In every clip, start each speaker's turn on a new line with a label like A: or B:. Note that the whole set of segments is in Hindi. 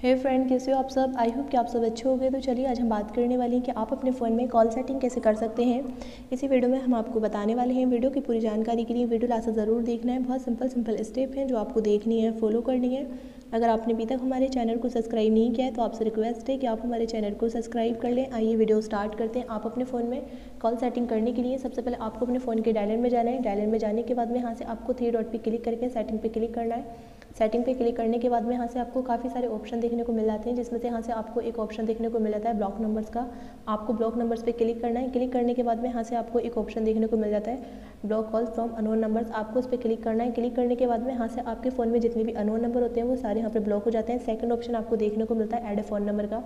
A: हे फ्रेंड कैसे हो आप सब? आई होप कि आप सब अच्छे हो गए तो चलिए आज हम बात करने वाले हैं कि आप अपने फ़ोन में कॉल सेटिंग कैसे कर सकते हैं। इसी वीडियो में हम आपको बताने वाले हैं वीडियो की पूरी जानकारी के लिए वीडियो लास्ट ज़रूर देखना है। बहुत सिंपल सिंपल स्टेप हैं जो आपको देखनी है फॉलो करनी है। अगर आपने अभी तक हमारे चैनल को सब्सक्राइब नहीं किया है तो आपसे रिक्वेस्ट है कि आप हमारे चैनल को सब्सक्राइब कर लें। आइए वीडियो स्टार्ट करते हैं आप अपने फ़ोन में कॉल सेटिंग करने के लिए। सबसे पहले आपको अपने फ़ोन के डायलर में जाना है। डायलर में जाने के बाद में यहाँ से आपको थ्री डॉट पर क्लिक करके सेटिंग पर क्लिक करना है। सेटिंग पे क्लिक करने के बाद में यहाँ से आपको काफ़ी सारे ऑप्शन देखने को मिल जाते हैं, जिसमें से यहाँ से आपको एक ऑप्शन देखने को मिल जाता है ब्लॉक नंबर्स का। आपको ब्लॉक नंबर्स पे क्लिक करना है। क्लिक करने के बाद में यहाँ से आपको एक ऑप्शन देखने को मिल जाता है block call from unknown numbers आपको उस पर क्लिक करना है। क्लिक करने के बाद में यहाँ से आपके फ़ोन में जितने भी अनोन नंबर होते हैं, वो सारे यहाँ पर ब्लॉक हो जाते हैं। सेकंड ऑप्शन आपको देखने को मिलता है एड ए फ़ोन नंबर का।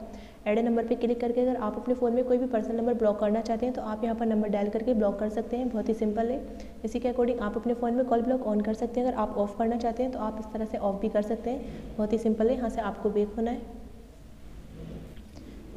A: एड ए नंबर पर क्लिक करके अगर आप अपने फ़ोन में कोई भी पर्सनल नंबर ब्लॉक करना चाहते हैं तो आप यहाँ पर नंबर डायल करके ब्लॉक कर सकते हैं। बहुत ही सिंपल है। इसी के अकॉर्डिंग आप अपने फ़ोन में कॉल ब्लॉक ऑन कर सकते हैं। अगर आप ऑफ़ करना चाहते हैं तो आप इस तरह से ऑफ़ भी कर सकते हैं। बहुत ही सिंपल है, यहाँ से आपको बेक होना है।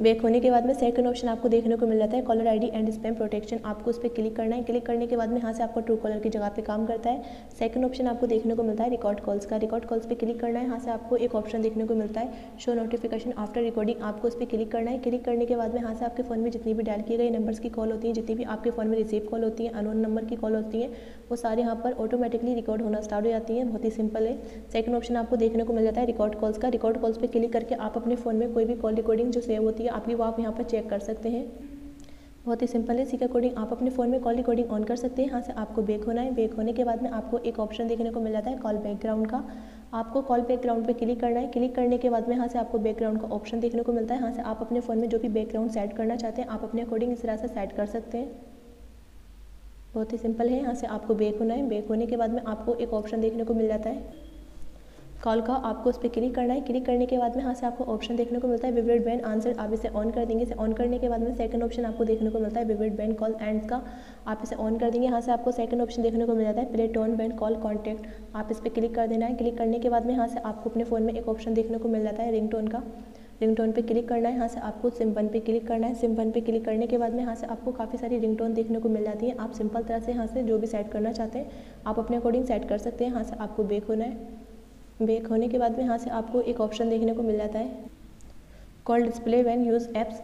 A: बैक होने के बाद में सेकंड ऑप्शन आपको देखने को मिल जाता है caller ID and spam protection आपको उस पर क्लिक करना है क्लिक करने के बाद में यहाँ से आपको ट्रू कॉलर की जगह पे काम करता है. सेकंड ऑप्शन आपको देखने को मिलता है रिकॉर्ड कॉल्स का. रिकॉर्ड कॉल्स पे क्लिक करना है, यहाँ से आपको एक ऑप्शन देखने को मिलता है शो नोटिफिकेशन आफ्टर रिकॉर्डिंग आपको उस पर क्लिक करना है क्लिक करने के बाद में यहाँ से आपके फ़ोन में जितनी भी डायल किए गए नंबर्स की कॉल होती है, जितनी भी आपके फ़ोन में रिसीव कॉल होती है अनोन नंबर की कॉल होती है, वो सारे यहाँ पर ऑटोमेटिकली रिकॉर्ड होना स्टार्ट हो जाती है. बहुत ही सिंपल है. सेकंड ऑप्शन आपको देखने को मिल जाता है रिकॉर्ड कॉल्स का. रिकॉर्ड कॉल्स पर क्लिक करके आप अपने फ़ोन में कोई भी कॉल रिकॉर्डिंग जो सेव होती है आपकी वो आप यहाँ पर चेक कर सकते हैं। बहुत ही सिंपल है इसी के अकॉर्डिंग आप अपने फ़ोन में कॉल रिकॉर्डिंग ऑन कर सकते हैं। यहाँ से आपको बेक होना है। बेक होने के बाद में आपको एक ऑप्शन देखने को मिल जाता है कॉल बैकग्राउंड का। आपको कॉल बैकग्राउंड पे क्लिक करना है। क्लिक करने के बाद में यहाँ से आपको बैकग्राउंड का ऑप्शन देखने को मिलता है। यहाँ से आप अपने फ़ोन में जो भी बैकग्राउंड सेट करना चाहते हैं, आप अपने अकॉर्डिंग इस तरह से सेट कर सकते हैं। बहुत ही सिंपल है। यहाँ से आपको बेक होना है। बेक होने के बाद में आपको एक ऑप्शन देखने को मिल जाता है। कॉल का, आपको उस पर क्लिक करना है। क्लिक करने के बाद में यहाँ से आपको ऑप्शन देखने को मिलता है विविड बैन आंसर आप इसे ऑन कर देंगे। इसे ऑन करने के बाद में सेकंड ऑप्शन आपको देखने को मिलता है विविड बैन कॉल एंड का, आप इसे ऑन कर देंगे। यहाँ से आपको सेकंड ऑप्शन देखने को मिल जाता है play tone when call contact आप इस पर क्लिक कर देना है। क्लिक करने के बाद में यहाँ से आपको अपने फ़ोन में एक ऑप्शन देखने को मिल जाता है रिंग का। रिंग टोन पर क्लिक करना है यहाँ से आपको सिम्पन पे क्लिक करना है। सिम्पन पे क्लिक करने के बाद में यहाँ से आपको काफ़ी सारी रिंग टोन देखने को मिल जाती है। आप सिंपल तरह से यहाँ से जो भी सेट करना चाहते हैं, आप अपने अकॉर्डिंग सेट कर सकते हैं। यहाँ से आपको बेक होना है। बेक होने के बाद में यहाँ से आपको एक ऑप्शन देखने को मिल जाता है। Call display when use apps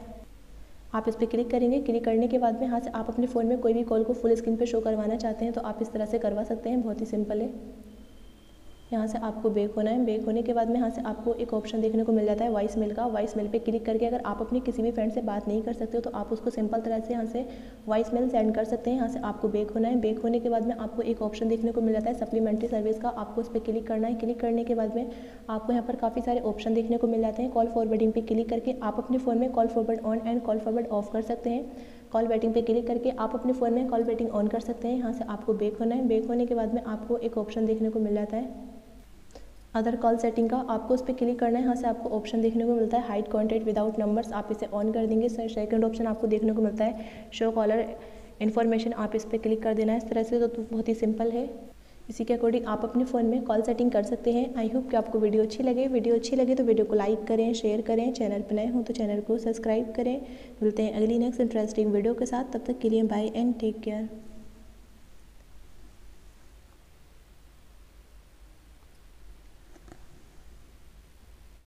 A: आप इस पर क्लिक करेंगे। क्लिक करने के बाद में यहाँ से आप अपने फ़ोन में कोई भी कॉल को फुल स्क्रीन पे शो करवाना चाहते हैं तो आप इस तरह से करवा सकते हैं। बहुत ही सिंपल है। यहाँ से आपको बेक होना है। बेक होने के बाद में यहाँ से आपको एक ऑप्शन देखने को मिल जाता है वॉइस मेल का। वॉइस मेल पे क्लिक करके अगर आप अपनी किसी भी फ्रेंड से बात नहीं कर सकते हो तो आप उसको सिंपल तरह से यहाँ से वॉइस मेल सेंड कर सकते हैं। यहाँ से आपको बेक होना है। बेक होने के बाद में आपको एक ऑप्शन देखने को मिल जाता है सप्लीमेंट्री सर्विस का। आपको उस पर क्लिक करना है। क्लिक करने के बाद में आपको यहाँ पर काफ़ी सारे ऑप्शन देखने को मिल जाते हैं। कॉल फॉरवर्डिंग पर क्लिक करके आप अपने फ़ोन में call forward on and call forward off कर सकते हैं। कॉल वेटिंग पे क्लिक करके आप अपने फ़ोन में कॉल वेटिंग ऑन कर सकते हैं। यहाँ से आपको बेक होना है। बेक होने के बाद में आपको एक ऑप्शन देखने को मिल जाता है। अदर कॉल सेटिंग का आपको उस पर क्लिक करना है यहाँ से आपको ऑप्शन देखने को मिलता है हाइट कॉन्टेक्ट विदाउट नंबर्स आप इसे ऑन कर देंगे सेकंड ऑप्शन आपको देखने को मिलता है शो कॉलर इन्फॉर्मेशन आप इस पर क्लिक कर देना है। इस तरह से तो, तो बहुत ही सिंपल है। इसी के अकॉर्डिंग आप अपने फ़ोन में कॉल सेटिंग कर सकते हैं। आई होप कि आपको वीडियो अच्छी लगे। वीडियो अच्छी लगे तो वीडियो को लाइक करें शेयर करें। चैनल पर नए हों तो चैनल को सब्सक्राइब करें। मिलते हैं अगली नेक्स्ट इंटरेस्टिंग वीडियो के साथ। तब तक के लिए बाय एंड टेक केयर